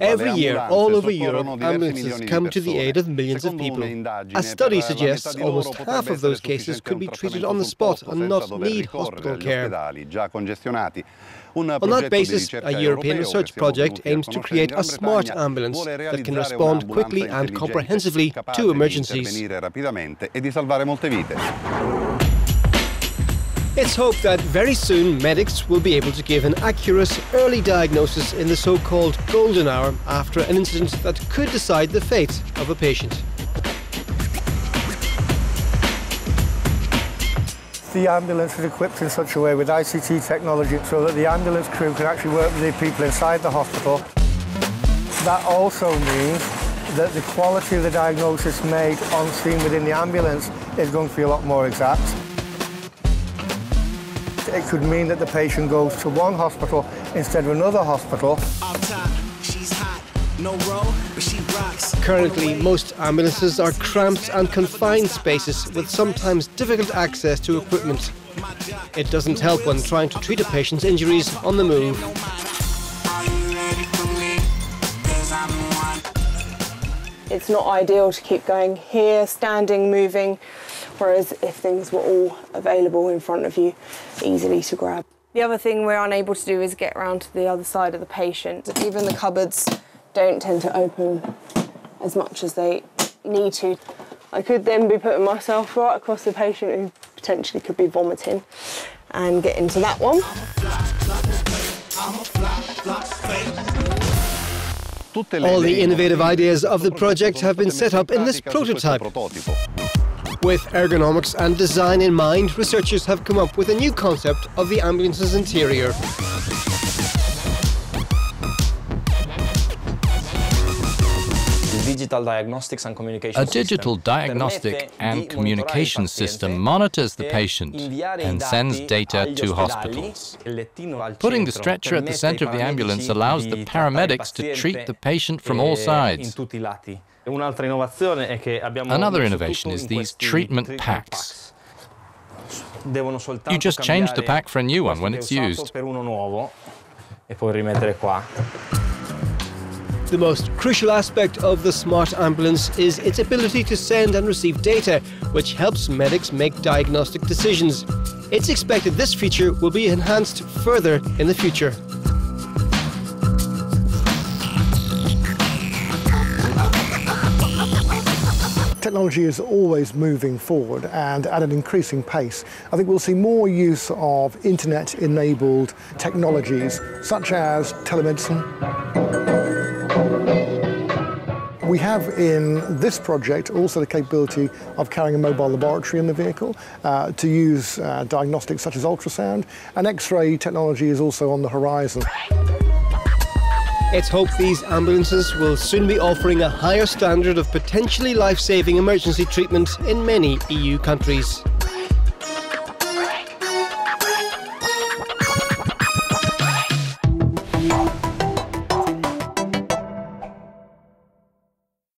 Every year, all over Europe, ambulances come to the aid of millions of people. A study suggests almost half of those cases could be treated on the spot and not need hospital care. On that basis, a European research project aims to create a smart ambulance that can respond quickly and comprehensively to emergencies. It's hoped that very soon medics will be able to give an accurate early diagnosis in the so-called golden hour after an incident that could decide the fate of a patient. The ambulance is equipped in such a way with ICT technology so that the ambulance crew can actually work with the people inside the hospital. That also means that the quality of the diagnosis made on scene within the ambulance is going to be a lot more exact. It could mean that the patient goes to one hospital instead of another hospital. Currently, most ambulances are cramped and confined spaces with sometimes difficult access to equipment. It doesn't help when trying to treat a patient's injuries on the move. It's not ideal to keep going here, standing, moving, whereas if things were all available in front of you, easily to grab. The other thing we're unable to do is get around to the other side of the patient. Even the cupboards don't tend to open as much as they need to. I could then be putting myself right across the patient who potentially could be vomiting and get into that one. All the innovative ideas of the project have been set up in this prototype. With ergonomics and design in mind, researchers have come up with a new concept of the ambulance's interior. digital diagnostics and communication A digital diagnostic and communication system monitors the patient and sends data to hospitals. Putting the stretcher at the center of the ambulance allows the paramedics to treat the patient from all sides. Another innovation is these treatment packs. You just change the pack for a new one when it's used. The most crucial aspect of the smart ambulance is its ability to send and receive data, which helps medics make diagnostic decisions. It's expected this feature will be enhanced further in the future. Technology is always moving forward and at an increasing pace. I think we'll see more use of internet-enabled technologies such as telemedicine, we have in this project also the capability of carrying a mobile laboratory in the vehicle uh, to use uh, diagnostics such as ultrasound, and X-ray technology is also on the horizon. It's hoped these ambulances will soon be offering a higher standard of potentially life-saving emergency treatment in many EU countries.